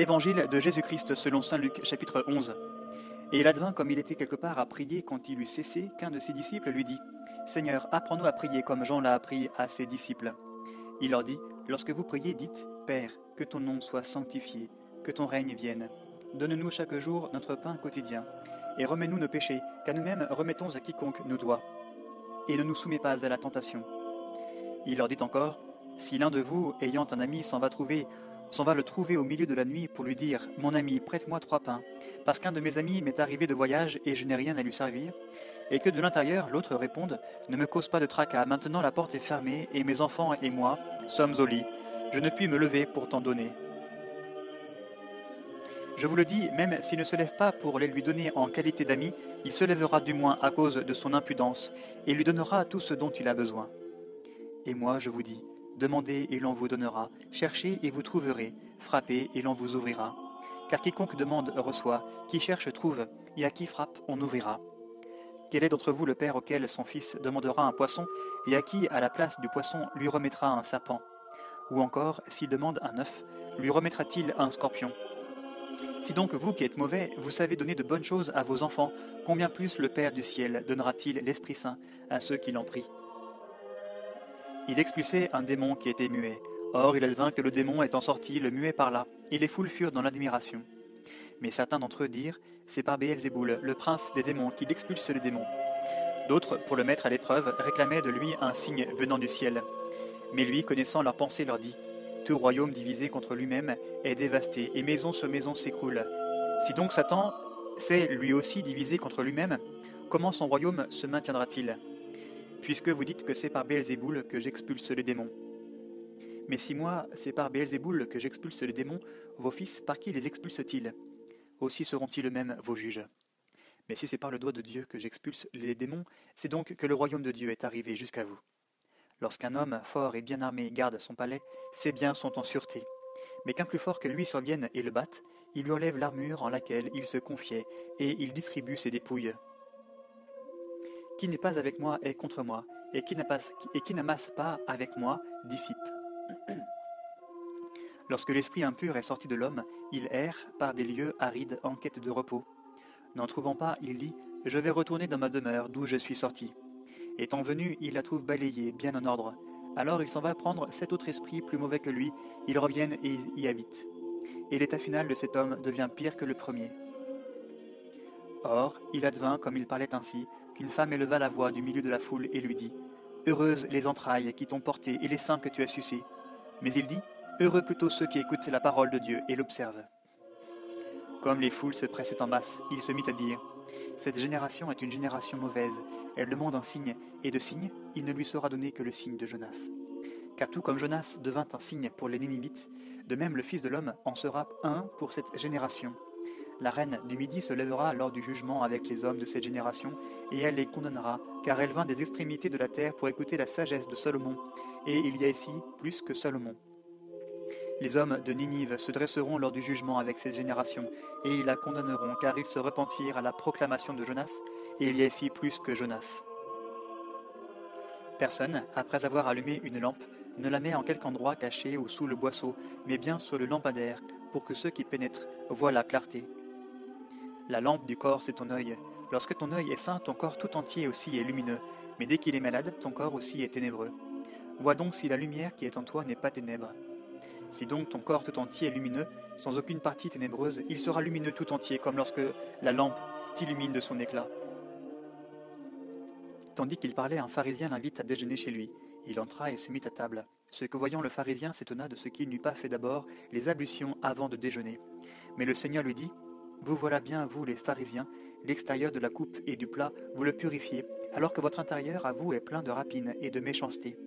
Évangile de Jésus-Christ selon Saint Luc chapitre 11. Et il advint comme il était quelque part à prier quand il eut cessé qu'un de ses disciples lui dit Seigneur, apprends-nous à prier comme Jean l'a appris à ses disciples. Il leur dit Lorsque vous priez, dites Père, que ton nom soit sanctifié, que ton règne vienne. Donne-nous chaque jour notre pain quotidien, et remets-nous nos péchés, car nous-mêmes remettons à quiconque nous doit. Et ne nous soumets pas à la tentation. Il leur dit encore Si l'un de vous, ayant un ami, s'en va trouver s'en va le trouver au milieu de la nuit pour lui dire Mon ami, prête-moi trois pains, parce qu'un de mes amis m'est arrivé de voyage et je n'ai rien à lui servir, et que de l'intérieur l'autre réponde Ne me cause pas de tracas, maintenant la porte est fermée, et mes enfants et moi sommes au lit. Je ne puis me lever pour t'en donner. Je vous le dis, même s'il ne se lève pas pour les lui donner en qualité d'ami, il se lèvera du moins à cause de son impudence, et lui donnera tout ce dont il a besoin. Et moi, je vous dis, Demandez et l'on vous donnera, cherchez et vous trouverez, frappez et l'on vous ouvrira. Car quiconque demande reçoit, qui cherche trouve, et à qui frappe on ouvrira. Quel est d'entre vous le père auquel son fils demandera un poisson, et à qui, à la place du poisson, lui remettra un serpent? Ou encore, s'il demande un œuf, lui remettra-t-il un scorpion? Si donc vous qui êtes mauvais, vous savez donner de bonnes choses à vos enfants, combien plus le Père du ciel donnera-t-il l'Esprit Saint à ceux qui l'en prient? Il expulsait un démon qui était muet. Or, il advint que le démon étant sorti, le muet parla, et les foules furent dans l'admiration. Mais certains d'entre eux dirent C'est par Béelzéboul, le prince des démons, qu'il expulse les démons. D'autres, pour le mettre à l'épreuve, réclamaient de lui un signe venant du ciel. Mais lui, connaissant leurs pensées, leur dit Tout royaume divisé contre lui-même est dévasté, et maison sur maison s'écroule. Si donc Satan s'est lui aussi divisé contre lui-même, comment son royaume se maintiendra-t-il? Puisque vous dites que c'est par Béelzéboul que j'expulse les démons. Mais si moi, c'est par Béelzéboul que j'expulse les démons, vos fils, par qui les expulsent-ils? Aussi seront-ils eux-mêmes vos juges. Mais si c'est par le doigt de Dieu que j'expulse les démons, c'est donc que le royaume de Dieu est arrivé jusqu'à vous. Lorsqu'un homme fort et bien armé garde son palais, ses biens sont en sûreté. Mais qu'un plus fort que lui survienne et le batte, il lui enlève l'armure en laquelle il se confiait, et il distribue ses dépouilles. Qui n'est pas avec moi est contre moi, et qui n'amasse pas avec moi dissipe. Lorsque l'esprit impur est sorti de l'homme, il erre par des lieux arides en quête de repos. N'en trouvant pas, il dit Je vais retourner dans ma demeure d'où je suis sorti. Étant venu, il la trouve balayée, bien en ordre. Alors il s'en va prendre cet autre esprit plus mauvais que lui, ils reviennent et y habitent. Et l'état final de cet homme devient pire que le premier. Or, il advint, comme il parlait ainsi, qu'une femme éleva la voix du milieu de la foule et lui dit Heureuses les entrailles qui t'ont porté et les seins que tu as sucés. Mais il dit Heureux plutôt ceux qui écoutent la parole de Dieu et l'observent. Comme les foules se pressaient en masse, il se mit à dire Cette génération est une génération mauvaise. Elle demande un signe, et de signe, il ne lui sera donné que le signe de Jonas. Car tout comme Jonas devint un signe pour les Nénivites, de même le Fils de l'homme en sera un pour cette génération. La reine du Midi se lèvera lors du jugement avec les hommes de cette génération, et elle les condamnera, car elle vint des extrémités de la terre pour écouter la sagesse de Salomon, et il y a ici plus que Salomon. Les hommes de Ninive se dresseront lors du jugement avec cette génération, et ils la condamneront, car ils se repentirent à la proclamation de Jonas, et il y a ici plus que Jonas. Personne, après avoir allumé une lampe, ne la met en quelque endroit caché ou sous le boisseau, mais bien sur le lampadaire, pour que ceux qui pénètrent voient la clarté. La lampe du corps, c'est ton œil. Lorsque ton œil est sain, ton corps tout entier aussi est lumineux, mais dès qu'il est malade, ton corps aussi est ténébreux. Vois donc si la lumière qui est en toi n'est pas ténèbre. Si donc ton corps tout entier est lumineux, sans aucune partie ténébreuse, il sera lumineux tout entier, comme lorsque la lampe t'illumine de son éclat. Tandis qu'il parlait, un pharisien l'invite à déjeuner chez lui. Il entra et se mit à table. Ce que voyant le pharisien s'étonna de ce qu'il n'eût pas fait d'abord les ablutions avant de déjeuner. Mais le Seigneur lui dit vous voilà bien, vous les pharisiens, l'extérieur de la coupe et du plat, vous le purifiez, alors que votre intérieur à vous est plein de rapines et de méchanceté.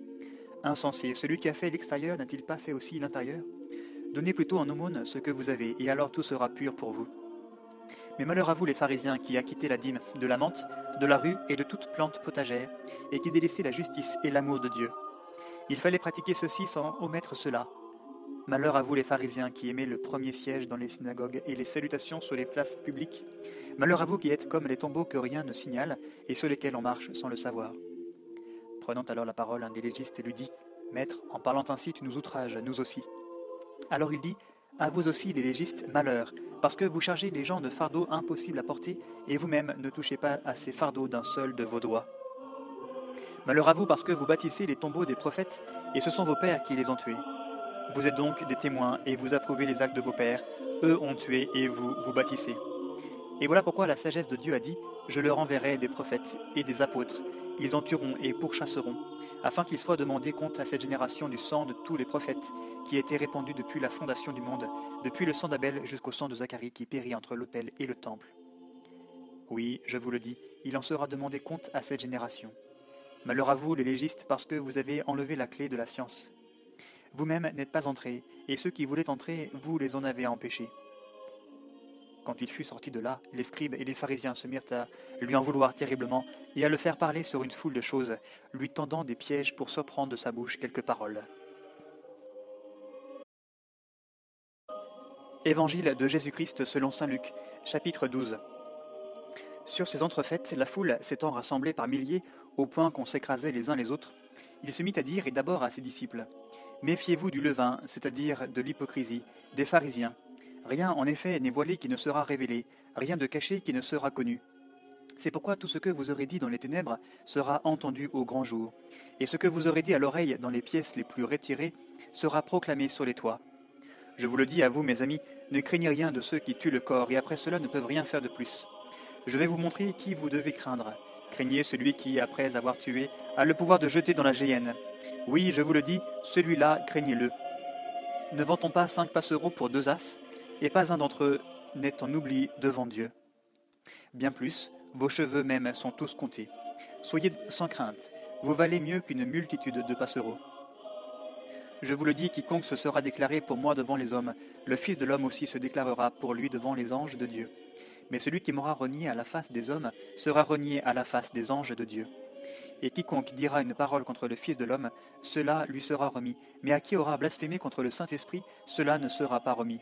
Insensé, celui qui a fait l'extérieur n'a-t-il pas fait aussi l'intérieur? Donnez plutôt en aumône ce que vous avez, et alors tout sera pur pour vous. Mais malheur à vous les pharisiens qui a quitté la dîme de la menthe, de la rue et de toute plante potagère, et qui délaissez la justice et l'amour de Dieu. Il fallait pratiquer ceci sans omettre cela, Malheur à vous les pharisiens qui aimez le premier siège dans les synagogues et les salutations sur les places publiques. Malheur à vous qui êtes comme les tombeaux que rien ne signale et sur lesquels on marche sans le savoir. Prenant alors la parole, un des légistes lui dit Maître, en parlant ainsi, tu nous outrages, nous aussi. Alors il dit À vous aussi, les légistes, malheur, parce que vous chargez les gens de fardeaux impossibles à porter, et vous-même ne touchez pas à ces fardeaux d'un seul de vos doigts. Malheur à vous parce que vous bâtissez les tombeaux des prophètes, et ce sont vos pères qui les ont tués. Vous êtes donc des témoins, et vous approuvez les actes de vos pères. Eux ont tué, et vous, vous bâtissez. Et voilà pourquoi la sagesse de Dieu a dit, Je leur enverrai des prophètes et des apôtres, ils en tueront et pourchasseront, afin qu'il soit demandé compte à cette génération du sang de tous les prophètes qui a été répandu depuis la fondation du monde, depuis le sang d'Abel jusqu'au sang de Zacharie qui périt entre l'autel et le temple. Oui, je vous le dis, il en sera demandé compte à cette génération. Malheur à vous, les légistes, parce que vous avez enlevé la clé de la science. Vous-même n'êtes pas entrés, et ceux qui voulaient entrer, vous les en avez empêchés. Quand il fut sorti de là, les scribes et les pharisiens se mirent à lui en vouloir terriblement et à le faire parler sur une foule de choses, lui tendant des pièges pour s'opprendre de sa bouche quelques paroles. Évangile de Jésus-Christ selon Saint Luc, chapitre 12. Sur ces entrefaites, la foule s'étant rassemblée par milliers, au point qu'on s'écrasait les uns les autres, il se mit à dire, et d'abord à ses disciples, Méfiez-vous du levain, c'est-à-dire de l'hypocrisie, des pharisiens. Rien en effet n'est voilé qui ne sera révélé, rien de caché qui ne sera connu. C'est pourquoi tout ce que vous aurez dit dans les ténèbres sera entendu au grand jour, et ce que vous aurez dit à l'oreille dans les pièces les plus retirées sera proclamé sur les toits. Je vous le dis à vous, mes amis, ne craignez rien de ceux qui tuent le corps et après cela ne peuvent rien faire de plus. Je vais vous montrer qui vous devez craindre. Craignez celui qui, après avoir tué, a le pouvoir de jeter dans la géhenne. Oui, je vous le dis, celui-là, craignez-le. Ne vantons pas cinq passereaux pour deux as, et pas un d'entre eux n'est en oubli devant Dieu. Bien plus, vos cheveux même sont tous comptés. Soyez sans crainte, vous valez mieux qu'une multitude de passereaux. Je vous le dis, quiconque se sera déclaré pour moi devant les hommes, le Fils de l'homme aussi se déclarera pour lui devant les anges de Dieu. Mais celui qui m'aura renié à la face des hommes sera renié à la face des anges de Dieu. Et quiconque dira une parole contre le Fils de l'homme, cela lui sera remis. Mais à qui aura blasphémé contre le Saint-Esprit, cela ne sera pas remis.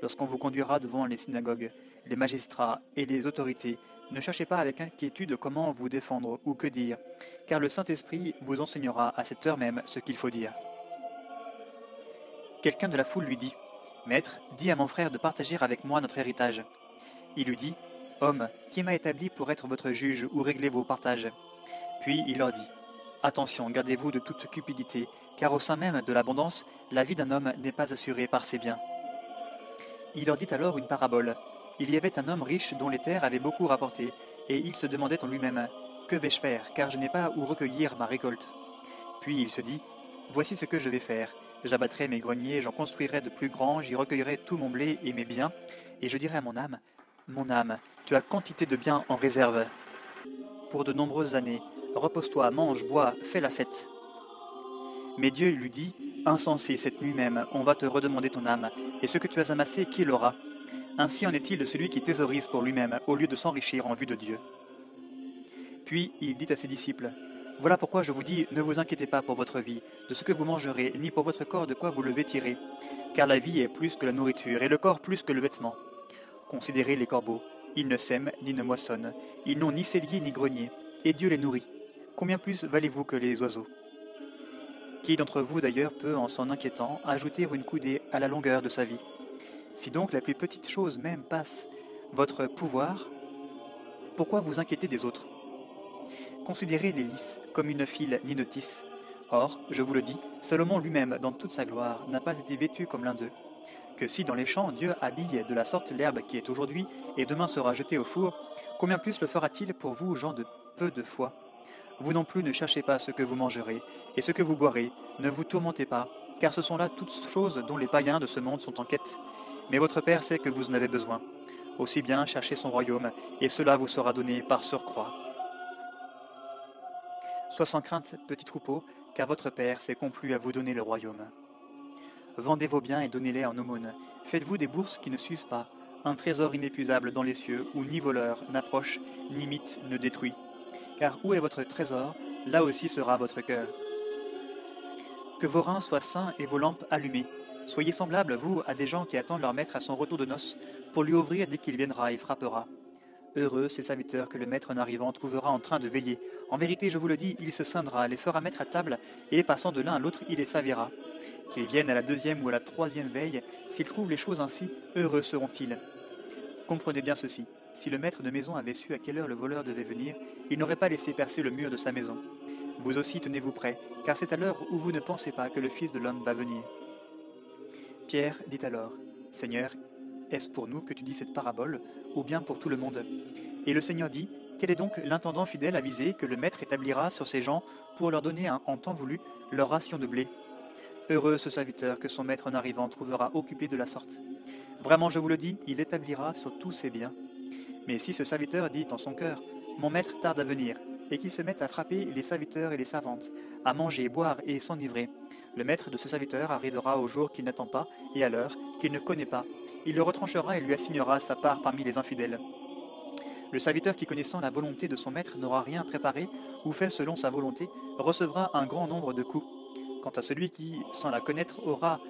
Lorsqu'on vous conduira devant les synagogues, les magistrats et les autorités, ne cherchez pas avec inquiétude comment vous défendre ou que dire, car le Saint-Esprit vous enseignera à cette heure même ce qu'il faut dire. Quelqu'un de la foule lui dit, Maître, dis à mon frère de partager avec moi notre héritage. Il lui dit, Homme, qui m'a établi pour être votre juge ou régler vos partages? Puis il leur dit, Attention, gardez-vous de toute cupidité, car au sein même de l'abondance, la vie d'un homme n'est pas assurée par ses biens. Il leur dit alors une parabole. Il y avait un homme riche dont les terres avaient beaucoup rapporté, et il se demandait en lui-même, Que vais-je faire, car je n'ai pas où recueillir ma récolte? Puis il se dit, Voici ce que je vais faire. J'abattrai mes greniers, j'en construirai de plus grands, j'y recueillerai tout mon blé et mes biens, et je dirai à mon âme, mon âme, tu as quantité de biens en réserve. Pour de nombreuses années, repose-toi, mange, bois, fais la fête. Mais Dieu lui dit, Insensé, cette nuit même, on va te redemander ton âme, et ce que tu as amassé, qui l'aura? Ainsi en est-il de celui qui thésaurise pour lui-même, au lieu de s'enrichir en vue de Dieu. Puis il dit à ses disciples, Voilà pourquoi je vous dis, ne vous inquiétez pas pour votre vie, de ce que vous mangerez, ni pour votre corps de quoi vous le vêtirez, car la vie est plus que la nourriture, et le corps plus que le vêtement. Considérez les corbeaux. Ils ne sèment ni ne moissonnent. Ils n'ont ni cellier ni grenier. Et Dieu les nourrit. Combien plus valez-vous que les oiseaux? Qui d'entre vous d'ailleurs peut, en s'en inquiétant, ajouter une coudée à la longueur de sa vie? Si donc la plus petite chose même passe votre pouvoir, pourquoi vous inquiétez des autres? Considérez les lys comme une file ni notice. Or, je vous le dis, Salomon lui-même, dans toute sa gloire, n'a pas été vêtu comme l'un d'eux que si dans les champs Dieu habille de la sorte l'herbe qui est aujourd'hui et demain sera jetée au four, combien plus le fera-t-il pour vous, gens de peu de foi? Vous non plus ne cherchez pas ce que vous mangerez et ce que vous boirez, ne vous tourmentez pas, car ce sont là toutes choses dont les païens de ce monde sont en quête. Mais votre Père sait que vous en avez besoin. Aussi bien cherchez son royaume, et cela vous sera donné par surcroît. Sois sans crainte, petit troupeau, car votre Père s'est complu à vous donner le royaume. Vendez vos biens et donnez-les en aumône. Faites-vous des bourses qui ne s'usent pas, un trésor inépuisable dans les cieux, où ni voleur n'approche, ni mythe ne détruit. Car où est votre trésor, là aussi sera votre cœur. Que vos reins soient sains et vos lampes allumées. Soyez semblables, vous, à des gens qui attendent leur maître à son retour de noces, pour lui ouvrir dès qu'il viendra et frappera. Heureux ces serviteurs que le maître en arrivant trouvera en train de veiller. En vérité, je vous le dis, il se scindra, les fera mettre à table, et passant de l'un à l'autre, il les servira. Qu'ils viennent à la deuxième ou à la troisième veille, s'ils trouvent les choses ainsi, heureux seront-ils. Comprenez bien ceci. Si le maître de maison avait su à quelle heure le voleur devait venir, il n'aurait pas laissé percer le mur de sa maison. Vous aussi tenez-vous prêts, car c'est à l'heure où vous ne pensez pas que le Fils de l'homme va venir. Pierre dit alors, Seigneur, est-ce pour nous que tu dis cette parabole, ou bien pour tout le monde? Et le Seigneur dit, Quel est donc l'intendant fidèle avisé que le Maître établira sur ses gens pour leur donner en temps voulu leur ration de blé? Heureux ce serviteur que son maître en arrivant trouvera occupé de la sorte. Vraiment, je vous le dis, il établira sur tous ses biens. Mais si ce serviteur dit en son cœur, Mon maître tarde à venir, et qu'il se mette à frapper les serviteurs et les servantes, à manger, boire et s'enivrer, le maître de ce serviteur arrivera au jour qu'il n'attend pas et à l'heure qu'il ne connaît pas. Il le retranchera et lui assignera sa part parmi les infidèles. Le serviteur qui connaissant la volonté de son maître n'aura rien préparé ou fait selon sa volonté recevra un grand nombre de coups. Quant à celui qui, sans la connaître, aura,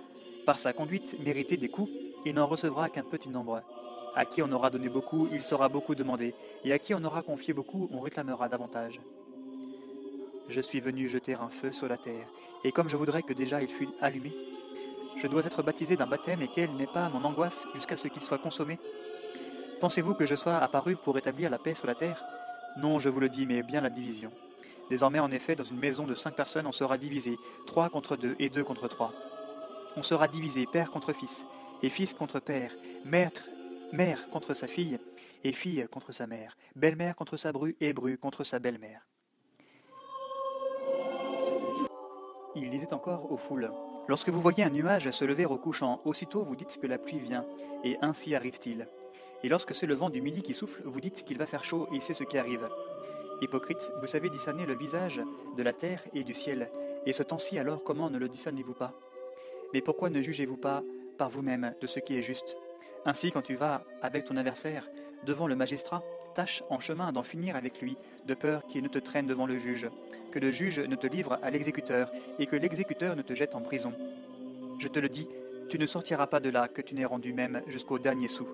par sa conduite, mérité des coups, il n'en recevra qu'un petit nombre. À qui on aura donné beaucoup, il sera beaucoup demandé, et à qui on aura confié beaucoup, on réclamera davantage. Je suis venu jeter un feu sur la terre, et comme je voudrais que déjà il fût allumé, je dois être baptisé d'un baptême et quelle n'est pas mon angoisse jusqu'à ce qu'il soit consommé Pensez-vous que je sois apparu pour établir la paix sur la terre? Non, je vous le dis, mais bien la division. Désormais, en effet, dans une maison de cinq personnes, on sera divisé, trois contre deux et deux contre trois. On sera divisé, père contre fils, et fils contre père, maître, mère contre sa fille, et fille contre sa mère, belle-mère contre sa bru, et bru contre sa belle-mère. Il disait encore aux foules Lorsque vous voyez un nuage se lever au couchant, aussitôt vous dites que la pluie vient, et ainsi arrive-t-il. Et lorsque c'est le vent du midi qui souffle, vous dites qu'il va faire chaud, et c'est ce qui arrive. Hypocrite, vous savez discerner le visage de la terre et du ciel, et ce temps-ci alors comment ne le discernez-vous pas? Mais pourquoi ne jugez-vous pas par vous-même de ce qui est juste? Ainsi, quand tu vas avec ton adversaire devant le magistrat, tâche en chemin d'en finir avec lui, de peur qu'il ne te traîne devant le juge, que le juge ne te livre à l'exécuteur, et que l'exécuteur ne te jette en prison. Je te le dis, tu ne sortiras pas de là que tu n'aies rendu même jusqu'au dernier sou.